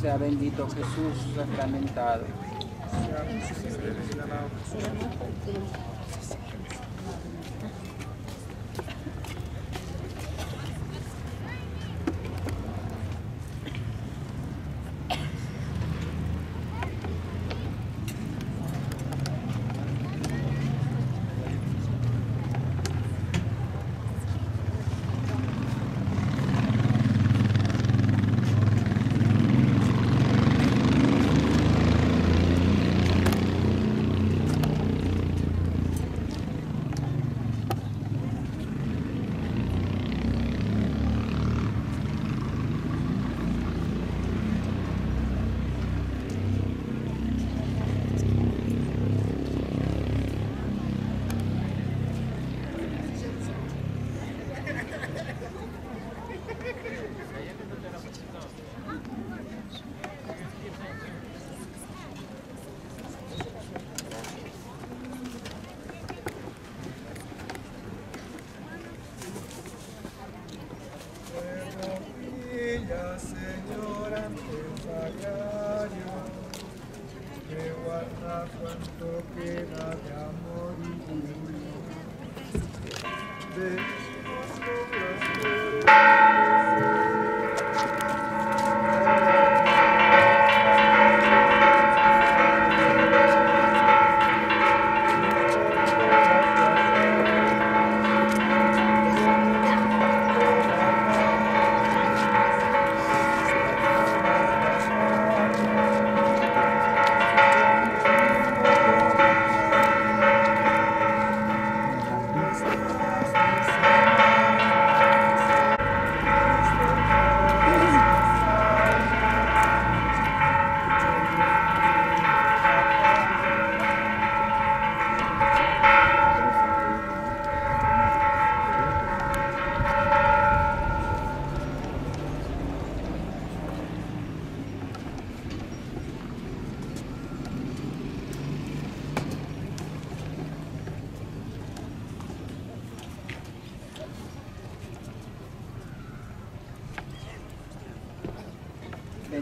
Sea bendito Jesús sacramentado.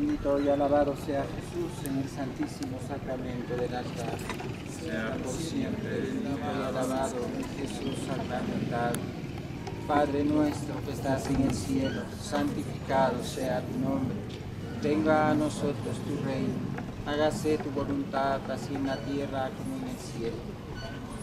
Bendito y alabado sea Jesús en el santísimo sacramento del altar. Sea por siempre bendito y alabado Jesús sacramentado. Padre nuestro que estás en el cielo, santificado sea tu nombre. Venga a nosotros tu reino. Hágase tu voluntad así en la tierra como en el cielo.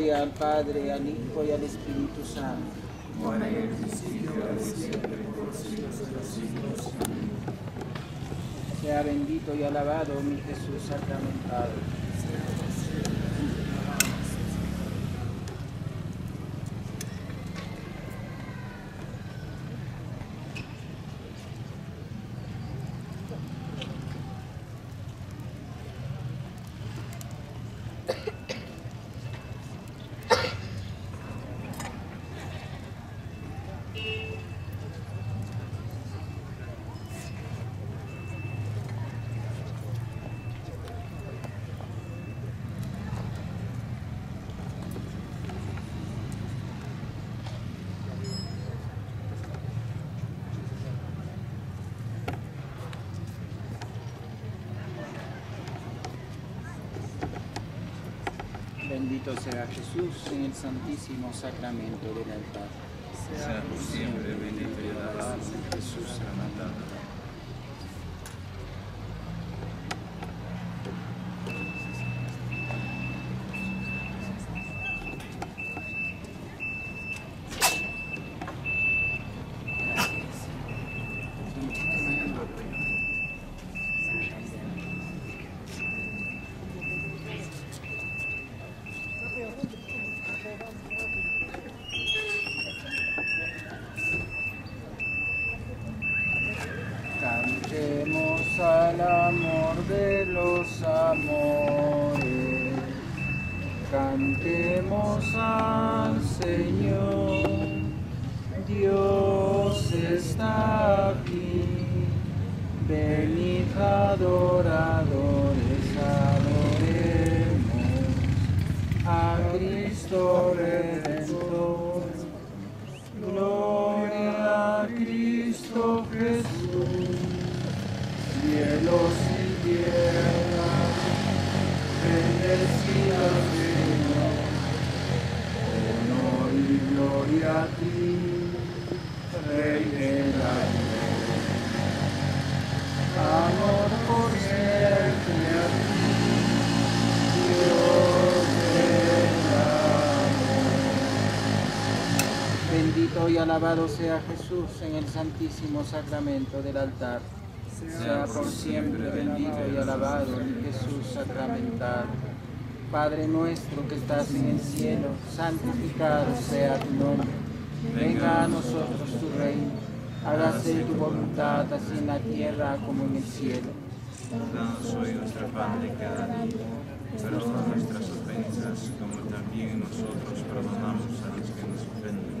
Gloria al Padre, al Hijo y al Espíritu Santo. Sea bendito y alabado mi Jesús sacramentado. Bendito sea Jesús en el santísimo sacramento del altar. Sea siempre bendito y alabado Jesús sacramentado. Cantemos al amor de los cantemos al Señor, Dios está aquí, venid adoradores, adoremos a Cristo Redentor. Gloria a Cristo Jesús, cielos y tierra, alabado sea Jesús en el santísimo sacramento del altar. Sea por siempre bendito y alabado Jesús sacramental. Padre nuestro que estás en el cielo, santificado sea tu nombre. Venga a nosotros tu reino. Hágase tu voluntad así en la tierra como en el cielo. Danos hoy nuestro pan de cada día. Perdona nuestras ofensas, como también nosotros perdonamos a los que nos ofenden.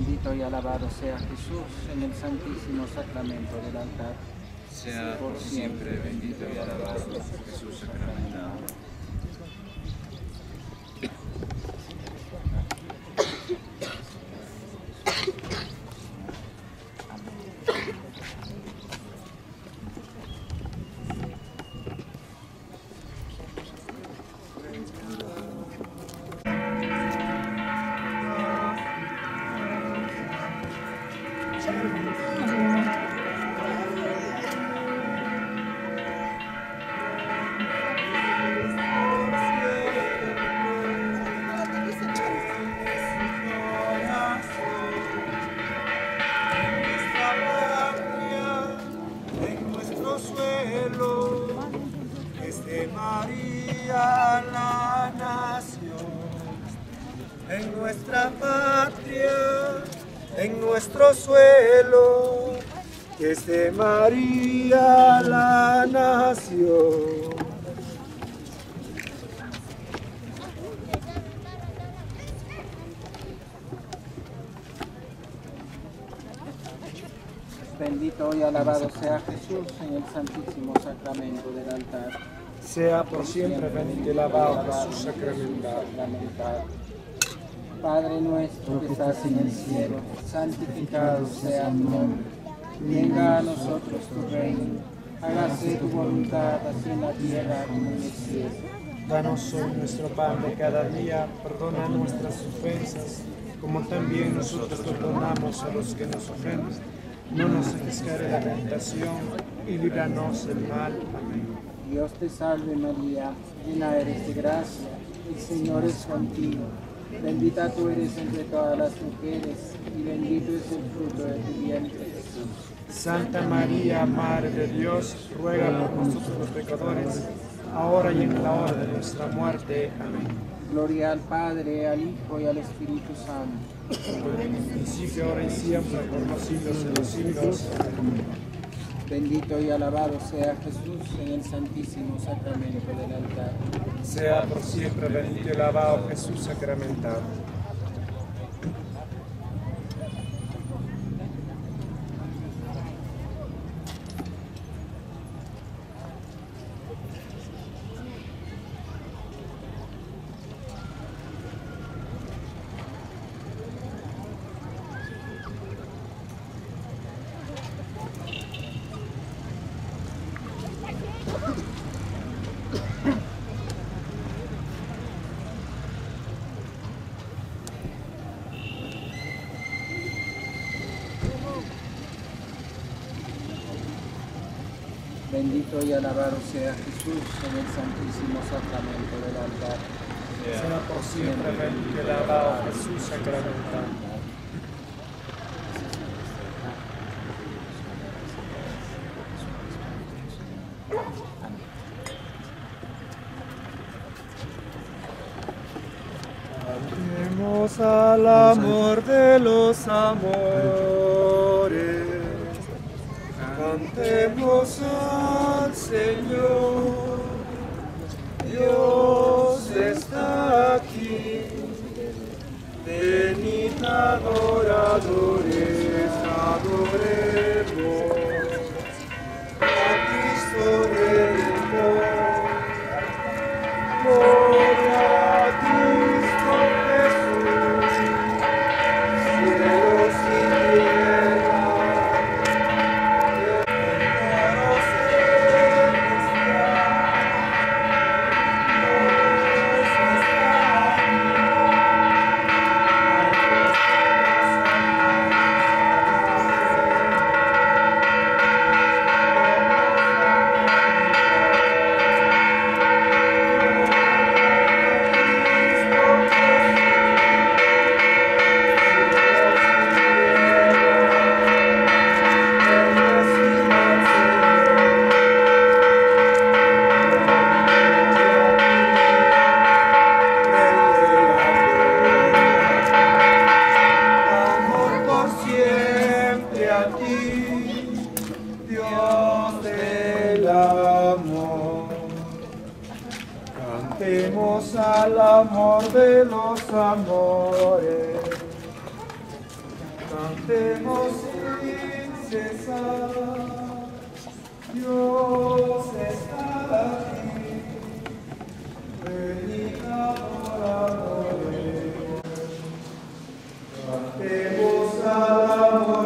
Bendito y alabado sea Jesús en el santísimo sacramento del altar. Sea por siempre bendito y alabado Jesús sacramentado. María la nación. Bendito y alabado sea Jesús en el santísimo sacramento del altar. Sea por siempre bendito y alabado Jesús sacramental. Padre nuestro que estás en el cielo, santificado sea tu nombre. Venga a nosotros tu reino. Hágase tu voluntad así en la tierra como en el cielo. Danos hoy nuestro pan de cada día, perdona nuestras ofensas, como también nosotros perdonamos a los que nos ofenden. No nos en la tentación y líbranos del mal. Amén. Dios te salve María, llena eres de gracia, el Señor es contigo. Bendita tú eres entre todas las mujeres y bendito es el fruto de tu vientre. Santa María, Madre de Dios, ruega por nosotros los pecadores, ahora y en la hora de nuestra muerte. Amén. Gloria al Padre, al Hijo y al Espíritu Santo. Principio, ahora y siempre, por los siglos de los siglos. Bendito y alabado sea Jesús en el santísimo sacramento del altar. Sea por siempre bendito y alabado Jesús sacramentado. Bendito y alabado sea Jesús en el santísimo sacramento del altar. Sea por siempre bendito y alabado Jesús sacramentado. Cantemos al amor de los amores. Cantemos al Señor. Dios está aquí. Venid adoradores, adoremos a Cristo amor. Cantemos al amor de los amores. Cantemos sin cesar. Dios está aquí. Venid adoradores. Cantemos al amor